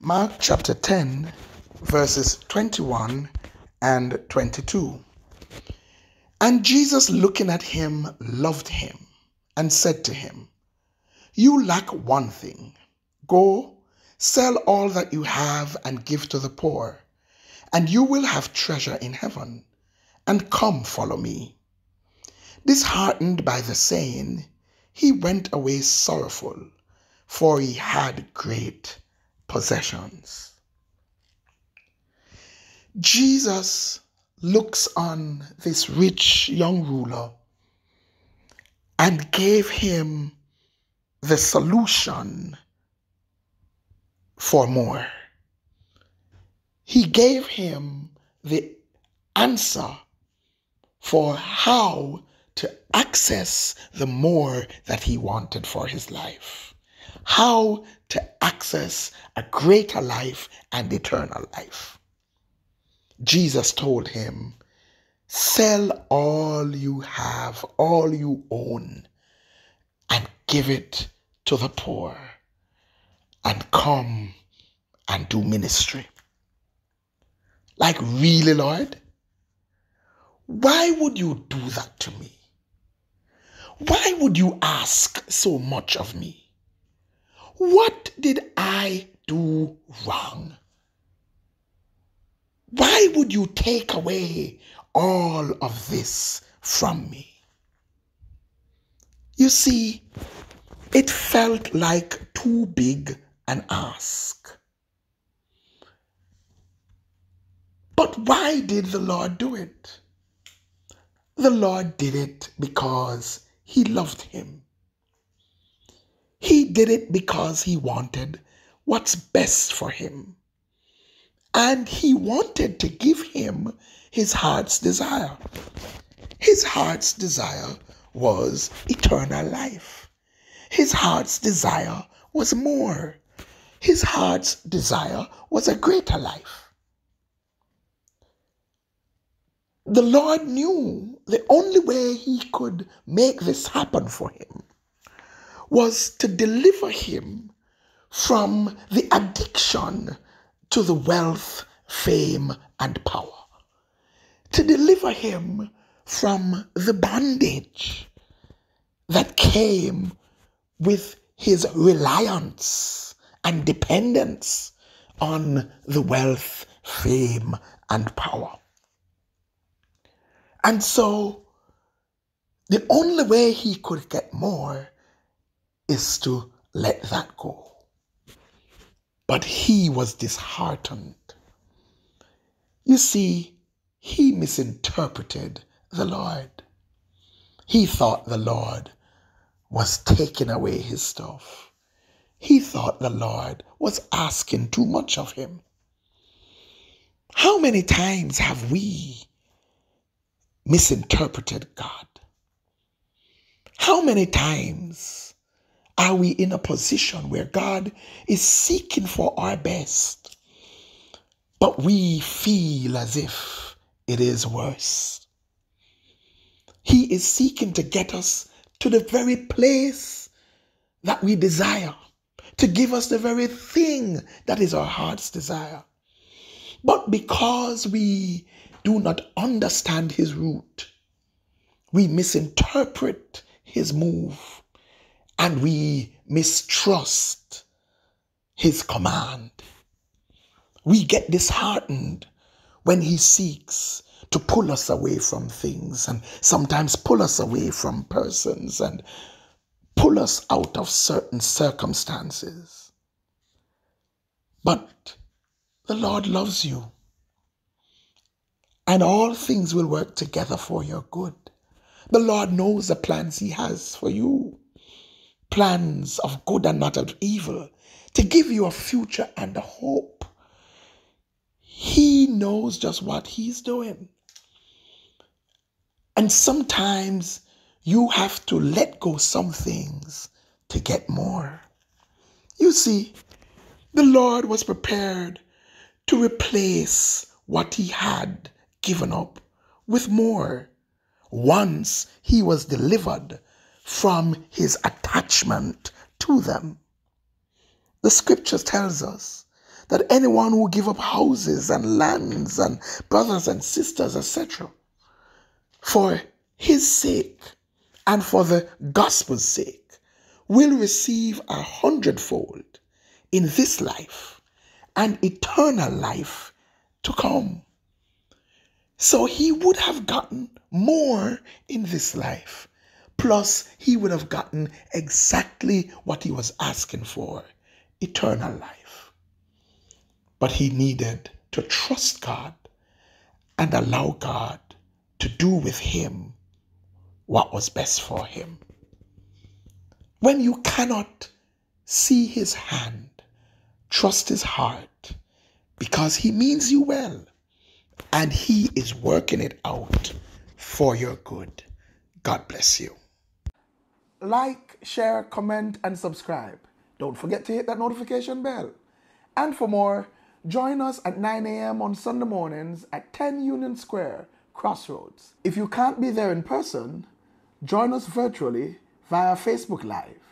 Mark chapter 10, verses 21 and 22. And Jesus, looking at him, loved him and said to him, You lack one thing. Go, sell all that you have and give to the poor, and you will have treasure in heaven. And come, follow me. Disheartened by the saying, he went away sorrowful, for he had great possessions. Jesus looks on this rich young ruler and gave him the solution for more. He gave him the answer for how to access the more that he wanted for his life. How to access a greater life and eternal life. Jesus told him, Sell all you have, all you own, and give it to the poor, and come and do ministry. Like, really, Lord? Why would you do that to me? Why would you ask so much of me? What did I do wrong? Why would you take away all of this from me? You see, it felt like too big an ask. But why did the Lord do it? The Lord did it because he loved him. He did it because he wanted what's best for him. And he wanted to give him his heart's desire. His heart's desire was eternal life. His heart's desire was more. His heart's desire was a greater life. The Lord knew the only way he could make this happen for him was to deliver him from the addiction to the wealth, fame, and power. To deliver him from the bondage that came with his reliance and dependence on the wealth, fame, and power. And so, the only way he could get more is to let that go. But he was disheartened. You see, he misinterpreted the Lord. He thought the Lord was taking away his stuff. He thought the Lord was asking too much of him. How many times have we misinterpreted God? How many times are we in a position where God is seeking for our best, but we feel as if it is worse? He is seeking to get us to the very place that we desire, to give us the very thing that is our heart's desire. But because we do not understand his route, we misinterpret his move and we mistrust his command. We get disheartened when he seeks to pull us away from things and sometimes pull us away from persons and pull us out of certain circumstances. But the Lord loves you. And all things will work together for your good. The Lord knows the plans He has for you plans of good and not of evil, to give you a future and a hope. He knows just what He's doing. And sometimes you have to let go some things to get more. You see, the Lord was prepared to replace what he had given up with more once he was delivered from his attachment to them. The scripture tells us that anyone who give up houses and lands and brothers and sisters, etc., for his sake and for the gospel's sake, will receive a hundredfold in this life and eternal life to come. So he would have gotten more in this life. Plus, he would have gotten exactly what he was asking for eternal life. But he needed to trust God and allow God to do with him what was best for him. When you cannot see his hand, trust his heart because he means you well and he is working it out for your good. God bless you. Like, share, comment, and subscribe. Don't forget to hit that notification bell. And for more, join us at 9 a.m. on Sunday mornings at 10 Union Square, Crossroads. If you can't be there in person, join us virtually via Facebook Live.